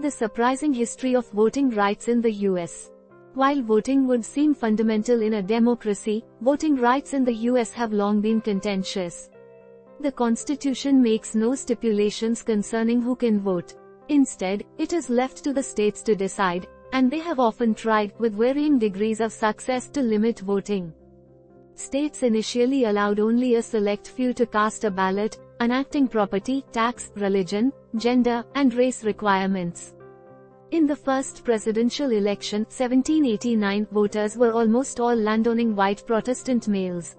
The surprising history of voting rights in the US. While voting would seem fundamental in a democracy, voting rights in the US have long been contentious. The Constitution makes no stipulations concerning who can vote. Instead, it is left to the states to decide, and they have often tried, with varying degrees of success to limit voting. States initially allowed only a select few to cast a ballot, enacting property, tax, religion, gender, and race requirements. In the first presidential election, 1789, voters were almost all landowning white Protestant males.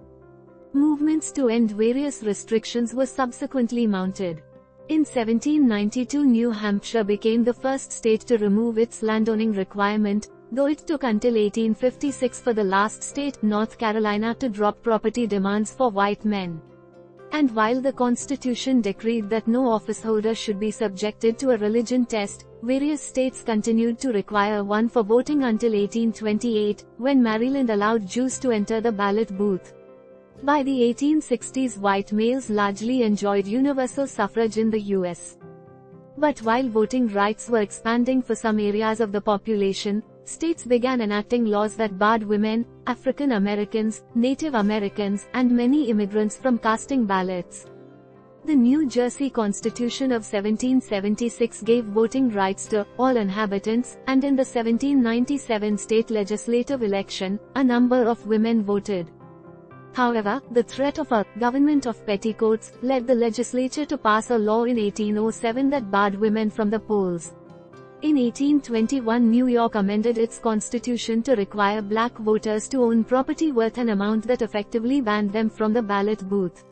Movements to end various restrictions were subsequently mounted. In 1792 New Hampshire became the first state to remove its landowning requirement, though it took until 1856 for the last state, North Carolina to drop property demands for white men. And while the Constitution decreed that no officeholder should be subjected to a religion test, various states continued to require one for voting until 1828, when Maryland allowed Jews to enter the ballot booth. By the 1860s white males largely enjoyed universal suffrage in the US. But while voting rights were expanding for some areas of the population, states began enacting laws that barred women, African Americans, Native Americans, and many immigrants from casting ballots. The New Jersey Constitution of 1776 gave voting rights to all inhabitants, and in the 1797 state legislative election, a number of women voted. However, the threat of a government of petticoats led the legislature to pass a law in 1807 that barred women from the polls. In 1821 New York amended its constitution to require black voters to own property worth an amount that effectively banned them from the ballot booth.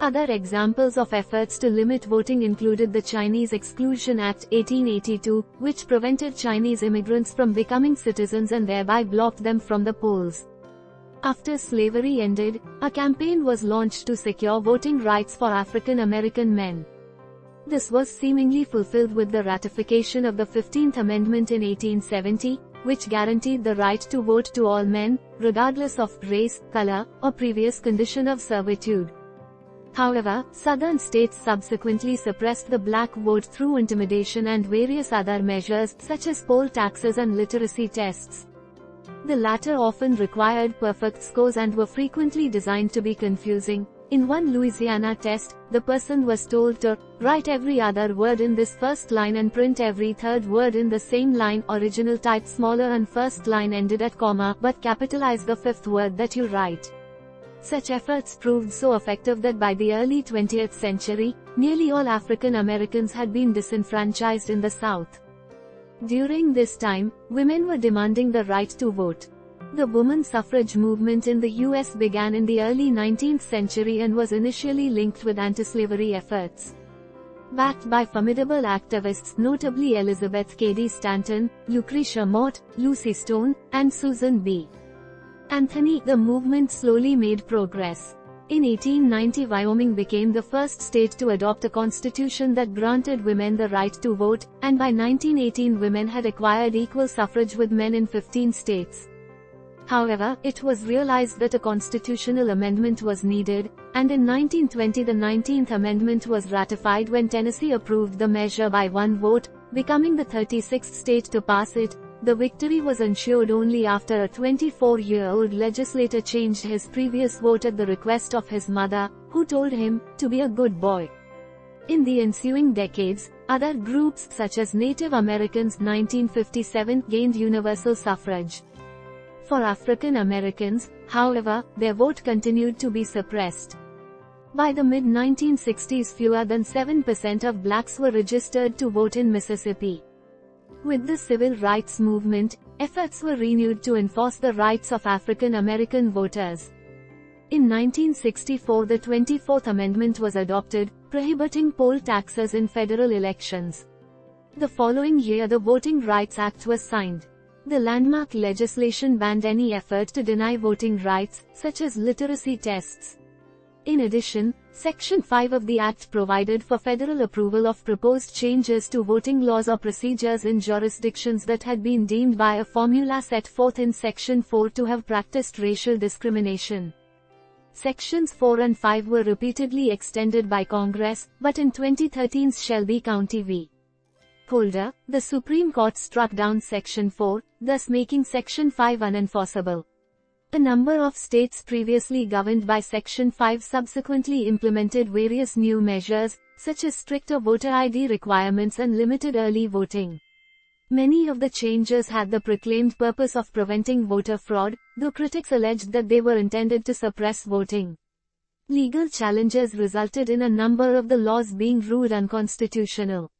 Other examples of efforts to limit voting included the Chinese Exclusion Act 1882, which prevented Chinese immigrants from becoming citizens and thereby blocked them from the polls. After slavery ended, a campaign was launched to secure voting rights for African American men. This was seemingly fulfilled with the ratification of the 15th Amendment in 1870, which guaranteed the right to vote to all men, regardless of race, color, or previous condition of servitude. However, southern states subsequently suppressed the black vote through intimidation and various other measures, such as poll taxes and literacy tests. The latter often required perfect scores and were frequently designed to be confusing, in one Louisiana test, the person was told to write every other word in this first line and print every third word in the same line original type smaller and first line ended at comma but capitalize the fifth word that you write. Such efforts proved so effective that by the early 20th century, nearly all African Americans had been disenfranchised in the South. During this time, women were demanding the right to vote. The woman suffrage movement in the US began in the early 19th century and was initially linked with anti-slavery efforts. Backed by formidable activists notably Elizabeth Cady Stanton, Lucretia Mott, Lucy Stone, and Susan B. Anthony, the movement slowly made progress. In 1890 Wyoming became the first state to adopt a constitution that granted women the right to vote, and by 1918 women had acquired equal suffrage with men in 15 states. However, it was realized that a constitutional amendment was needed, and in 1920 the 19th Amendment was ratified when Tennessee approved the measure by one vote, becoming the 36th state to pass it. The victory was ensured only after a 24-year-old legislator changed his previous vote at the request of his mother, who told him to be a good boy. In the ensuing decades, other groups such as Native Americans 1957 gained universal suffrage. For African Americans, however, their vote continued to be suppressed. By the mid-1960s fewer than 7% of blacks were registered to vote in Mississippi. With the civil rights movement, efforts were renewed to enforce the rights of African American voters. In 1964 the 24th Amendment was adopted, prohibiting poll taxes in federal elections. The following year the Voting Rights Act was signed. The landmark legislation banned any effort to deny voting rights, such as literacy tests. In addition, Section 5 of the Act provided for federal approval of proposed changes to voting laws or procedures in jurisdictions that had been deemed by a formula set forth in Section 4 to have practiced racial discrimination. Sections 4 and 5 were repeatedly extended by Congress, but in 2013's Shelby County v. Holder, the Supreme Court struck down Section 4, thus making Section 5 unenforceable. A number of states previously governed by Section 5 subsequently implemented various new measures, such as stricter voter ID requirements and limited early voting. Many of the changes had the proclaimed purpose of preventing voter fraud, though critics alleged that they were intended to suppress voting. Legal challenges resulted in a number of the laws being ruled unconstitutional.